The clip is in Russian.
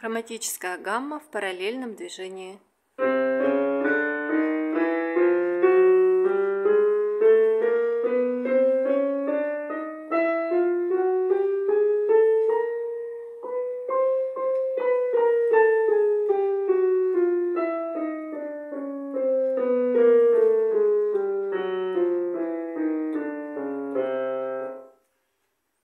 Хроматическая гамма в параллельном движении.